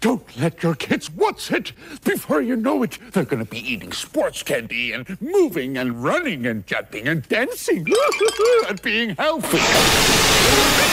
Don't let your kids watch it. Before you know it, they're going to be eating sports candy and moving and running and jumping and dancing and being healthy.